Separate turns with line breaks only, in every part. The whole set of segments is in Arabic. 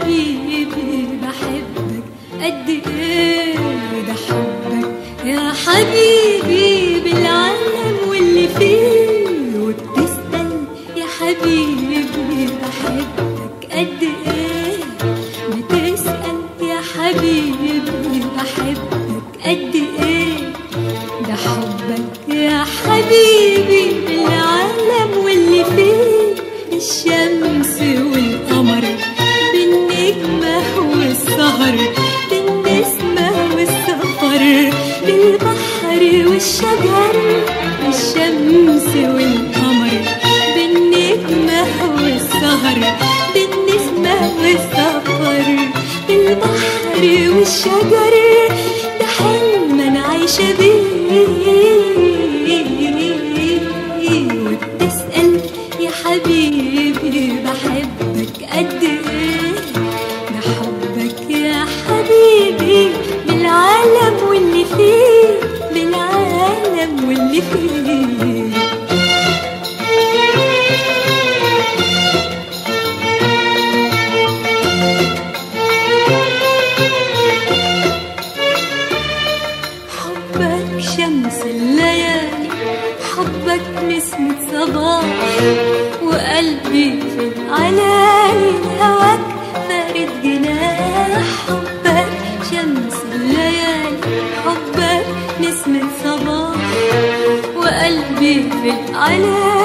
حبيبي بحبك قد إيه ده حبك يا حبيبي بالعالم واللي فيه وبتسأل يا حبيبي بحبك قد إيه؟ بتسأل يا حبيبي بحبك قد إيه؟ ده حبك يا حبيبي بالعالم واللي فيه الشمس والشجر الشمس والقمر بالنجمة والسهر بالنسمة والسفر بالبحر والشجر ده حلم أنا عايشة بيه. شمس الليالي حبك نسمة صباح وقلبي في العلالي هواك فارد جناح حبك شمس الليالي حبك نسمة صباح وقلبي في العلالي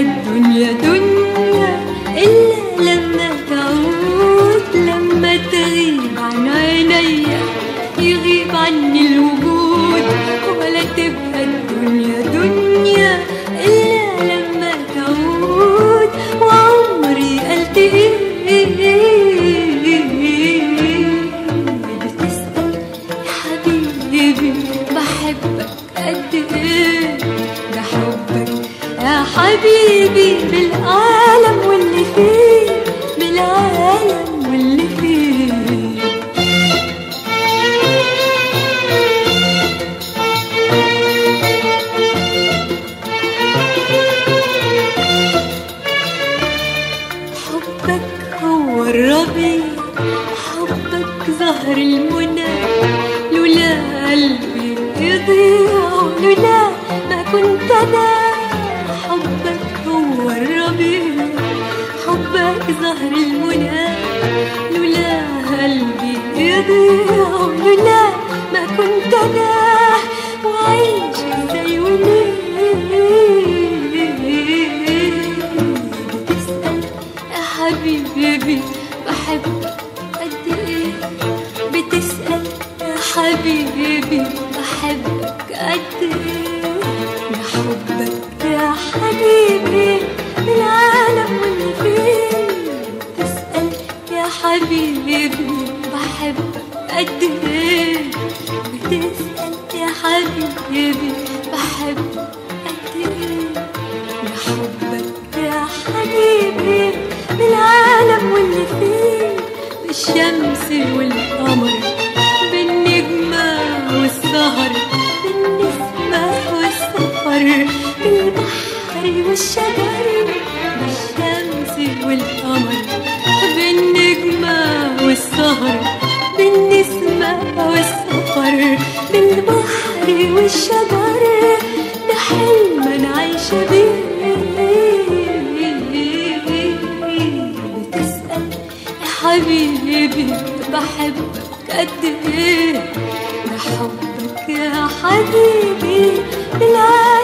الدنيا دنيا إلا لما تعود لما تغيب عن عيني يغيب عني الوجود ولا تبقى الدنيا دنيا إلا لما تعود وعمري قلت إيه بتسأل يا حبيبي بحبك قد يا حبيبي بالعالم واللي فيه بالعالم واللي فيه. حبك هو الربيع حبك زهر المنى لولا قلبي يضيع لولا ما كنت أنا. لولا ما كنت أنا وعيش إزاي وليه بتسأل يا حبيبي بحبك قد إيه؟ بتسأل. يا حبيبي بحبك قد إيه؟ حبك يا حبيبي بالعالم واللي فيه بتسأل يا حبيبي بحبك قد إيه بتسأل يا حبيبي؟ بحبك قد إيه ده حبك يا حبيبي؟ بالعالم واللي فيه بالشمس والقمر بالنجمة والسهر بالنسمة والسفر بالبحر والشجر بالشمس والقمر. البحر والشجر ده حلم بيه بتسال يا حبيبي بحبك قد إيه؟ ده حبك يا حبيبي بالعالم